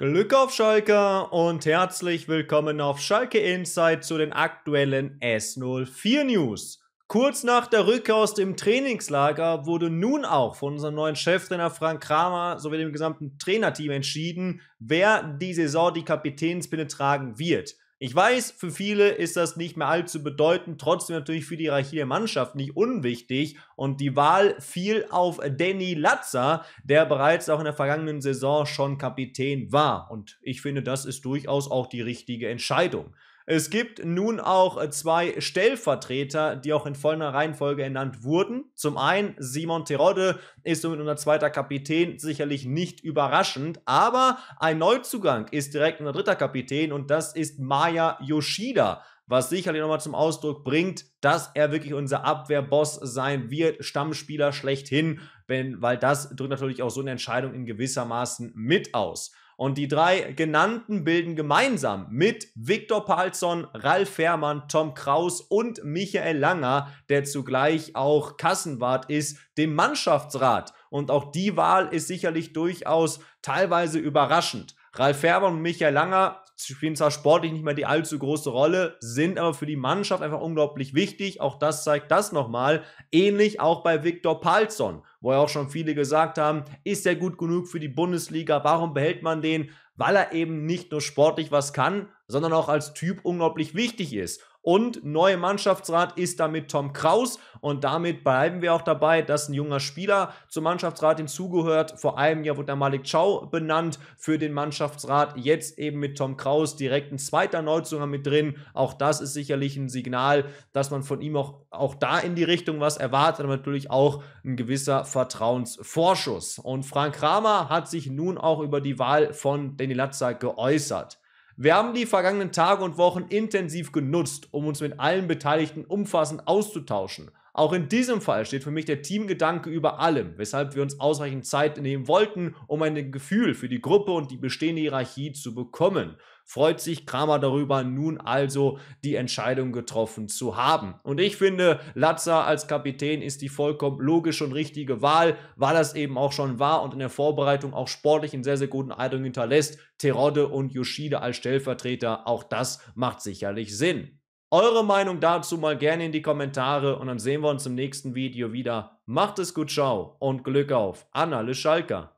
Glück auf Schalke und herzlich willkommen auf Schalke Insight zu den aktuellen S04 News. Kurz nach der Rückkehr aus dem Trainingslager wurde nun auch von unserem neuen Cheftrainer Frank Kramer sowie dem gesamten Trainerteam entschieden, wer die Saison die Kapitänsbinde tragen wird. Ich weiß, für viele ist das nicht mehr allzu bedeutend, trotzdem natürlich für die Hierarchie der Mannschaft nicht unwichtig. Und die Wahl fiel auf Danny Latzer, der bereits auch in der vergangenen Saison schon Kapitän war. Und ich finde, das ist durchaus auch die richtige Entscheidung. Es gibt nun auch äh, zwei Stellvertreter, die auch in voller Reihenfolge ernannt wurden. Zum einen Simon Terodde ist somit unser zweiter Kapitän, sicherlich nicht überraschend, aber ein Neuzugang ist direkt unser dritter Kapitän und das ist Maya Yoshida was sicherlich nochmal zum Ausdruck bringt, dass er wirklich unser Abwehrboss sein wird, Stammspieler schlechthin, wenn, weil das drückt natürlich auch so eine Entscheidung in gewissermaßen mit aus. Und die drei genannten bilden gemeinsam mit Viktor Palsson, Ralf Fährmann, Tom Kraus und Michael Langer, der zugleich auch Kassenwart ist, dem Mannschaftsrat. Und auch die Wahl ist sicherlich durchaus teilweise überraschend. Ralf Fährmann und Michael Langer spielen zwar sportlich nicht mehr die allzu große Rolle, sind aber für die Mannschaft einfach unglaublich wichtig. Auch das zeigt das nochmal. Ähnlich auch bei Viktor Palsson, wo ja auch schon viele gesagt haben, ist er gut genug für die Bundesliga? Warum behält man den? Weil er eben nicht nur sportlich was kann, sondern auch als Typ unglaublich wichtig ist. Und neue Mannschaftsrat ist damit Tom Kraus. Und damit bleiben wir auch dabei, dass ein junger Spieler zum Mannschaftsrat hinzugehört. Vor einem Jahr wurde der Malik Chow benannt für den Mannschaftsrat. Jetzt eben mit Tom Kraus direkt ein zweiter Neuzugang mit drin. Auch das ist sicherlich ein Signal, dass man von ihm auch, auch da in die Richtung was erwartet. Aber natürlich auch ein gewisser Vertrauensvorschuss. Und Frank Kramer hat sich nun auch über die Wahl von Danny Latzer geäußert. Wir haben die vergangenen Tage und Wochen intensiv genutzt, um uns mit allen Beteiligten umfassend auszutauschen. Auch in diesem Fall steht für mich der Teamgedanke über allem, weshalb wir uns ausreichend Zeit nehmen wollten, um ein Gefühl für die Gruppe und die bestehende Hierarchie zu bekommen. Freut sich Kramer darüber, nun also die Entscheidung getroffen zu haben. Und ich finde, Latza als Kapitän ist die vollkommen logische und richtige Wahl, weil das eben auch schon war und in der Vorbereitung auch sportlich einen sehr, sehr guten Eindruck hinterlässt. Terodde und Yoshida als Stellvertreter, auch das macht sicherlich Sinn. Eure Meinung dazu mal gerne in die Kommentare und dann sehen wir uns im nächsten Video wieder. Macht es gut, ciao und Glück auf an alle Schalker.